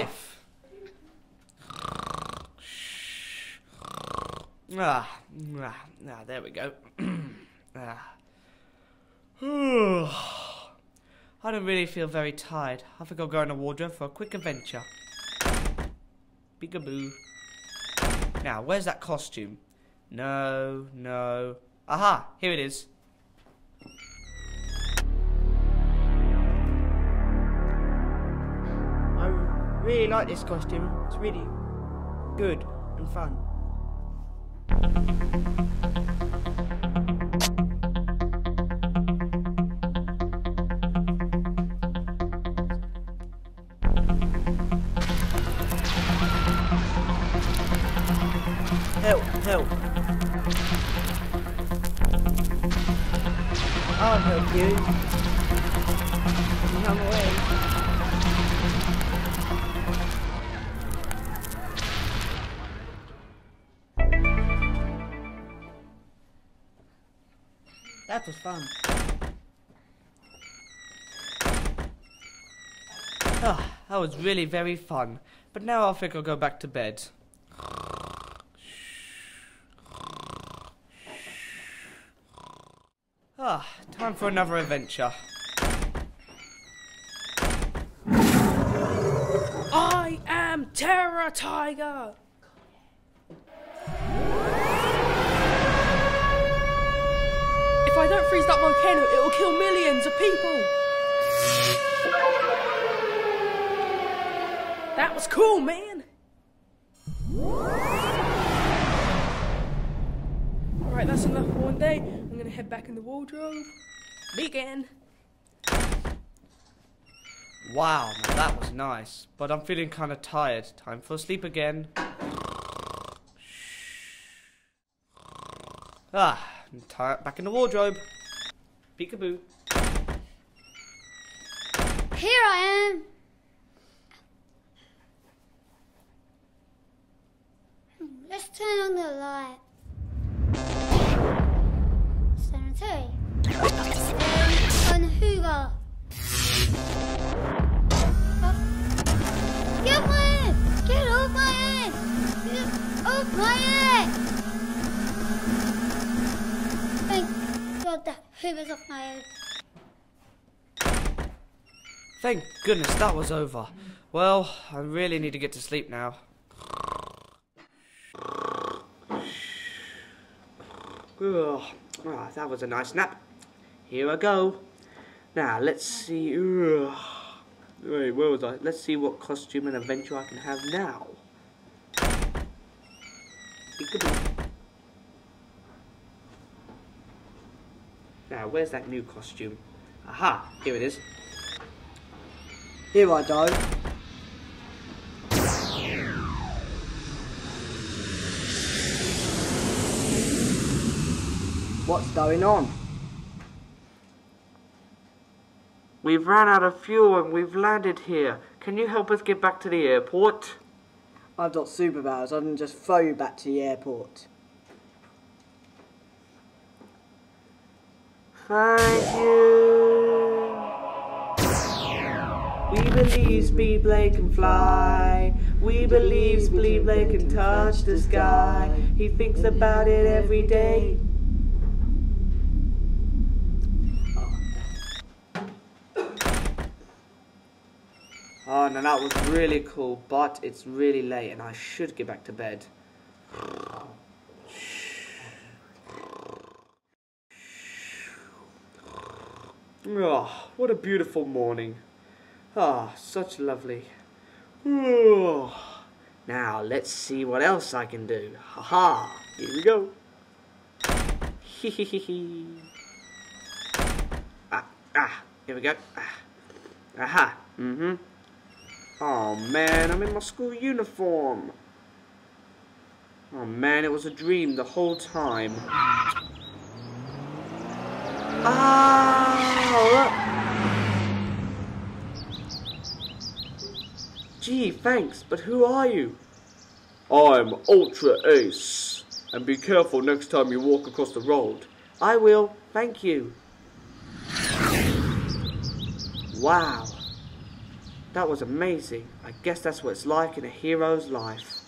life. Ah, ah, ah, there we go. ah. I don't really feel very tired. I think I'll go in the wardrobe for a quick adventure. Peekaboo. Now, where's that costume? No, no. Aha, here it is. Really like this costume. It's really good and fun. Help, help. I'll help you. Run away. That was fun. Ah, that was really very fun. But now I think I'll go back to bed. Ah, time for another adventure. I am Terror Tiger. That volcano, it will kill millions of people. That was cool, man. Alright, that's enough for one day. I'm gonna head back in the wardrobe. Begin. Wow, now that was nice. But I'm feeling kind of tired. Time for sleep again. Ah, I'm tired. Back in the wardrobe. Peekaboo. Here I am. Let's turn on the light. Sanitary. On Hoover. God that Hoover's off my head. Thank goodness that was over. Well, I really need to get to sleep now. Ugh. Ah, that was a nice nap. Here I go. Now, let's see. Ugh. Wait, where was I? Let's see what costume and adventure I can have now. Now, where's that new costume? Aha, here it is. Here I go. What's going on? We've ran out of fuel and we've landed here. Can you help us get back to the airport? I've got superpowers. I can just throw you back to the airport. Thank you. We believe Speed Blade can fly. We believe Speed Blade can touch the sky. He thinks about it every day. Oh, no, that was really cool, but it's really late and I should get back to bed. Oh, what a beautiful morning. Ah, such lovely. Oh. Now, let's see what else I can do. Haha, here we go. Hehehehe. ah, ah, here we go. Ah. Aha, mm-hmm. Oh man, I'm in my school uniform. Oh man, it was a dream the whole time. Ah! Gee, thanks, but who are you? I'm Ultra Ace. And be careful next time you walk across the road. I will, thank you. Wow. That was amazing. I guess that's what it's like in a hero's life.